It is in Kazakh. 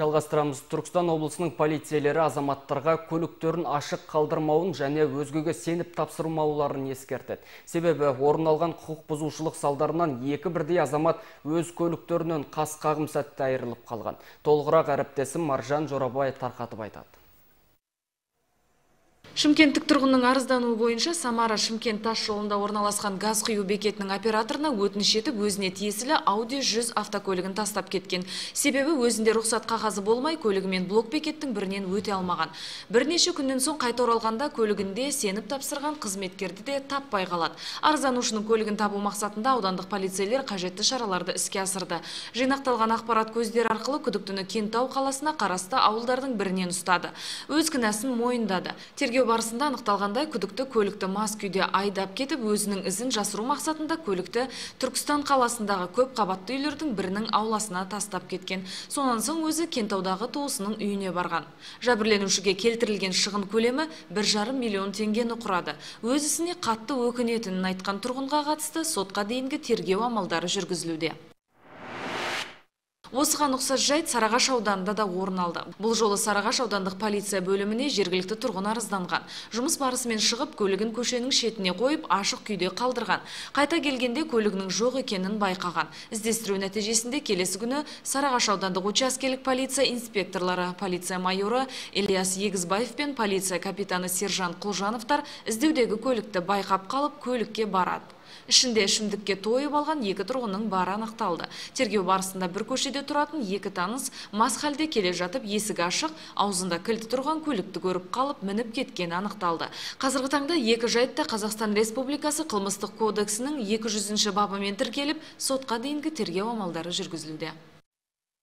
Жалғастырамыз Түркістан облысының полицейлері азаматтарға көліктерін ашық қалдырмауын және өзгеге сеніп тапсырмауларын ескертеді. Себебі орын алған құқық бұзушылық салдарынан екі бірдей азамат өз көліктерінен қас қағым сәтте айырылып қалған. Толығырақ әріптесім Маржан Жорабай тарқатып айтады. Шымкенттік тұрғынның арыздануы бойынша Самара Шымкент тас жолында орналасқан газ құю бекетінің операторына өтініш етіп өзіне тиесілі Audi 100 автокөлігін тастап кеткен. Себебі өзінде рұқсат қағазы болмай, көлігімен блок бекеттің бірінен өте алмаған. Бірнеше күннен соң қайта оралғанда көлігінде сеніп тапсырған қызметкерді де таппай қалады. Арызданушының көлігін табу мақсатында аудандық полицейлер қажетті шараларды іске асырды. Жинақталған ақпарат көздері арқылы күдіктіні Кентау қаласына қарасты ауылдардың бірінен ұстады. Өз кінәсін мойындады. Тергеу тергеу барысында анықталғандай күдікті көлікті мас күйде айдап кетіп өзінің ізін жасыру мақсатында көлікті түркістан қаласындағы көп қабатты үйлердің бірінің ауласына тастап кеткен. Сонан соң өзі кентаудағы туысының үйіне барған. Жәбірленушіге келтірілген шығын көлемі бір жарым миллион теңгені құрады. Өз ісіне қатты өкінетінін айтқан тұрғынға қатысты сотқа дейінгі тергеу амалдары жүргізілуде. Осыған ұқсас жайт Сарағаш ауданында да орын алды. Бұл жолы Сарағаш аудандық полиция бөліміне жергілікті тұрғын арызданған. Жұмыс барысымен шығып, көлігін көшенің шетіне қойып, ашық күйде қалдырған. Қайта келгенде көлігінің жоқ екенін байқаған. Іздестіру нәтижесінде келесі күні Сарағаш аудандық учаскелік полиция инспекторлары, полиция майоры Ильяс Егізбаев пен полиция капитаны Сержан Құлжановтар іздеудегі көлікті байқап қалып, көлікке барады ішінде ішімдікке тойып алған екі тұрғынның бары анықталды. Тергеу барысында бір көшеде тұратын екі таныс мас халде келе жатып есігі ашық аузында кілті тұрған көлікті көріп қалып мініп кеткені анықталды. Қазіргі таңда екі жайтта қазақстан республикасы қылмыстық кодексінің 200 бабымен тіркеліп сотқа дейінгі тергеу амалдары жүргізілуде.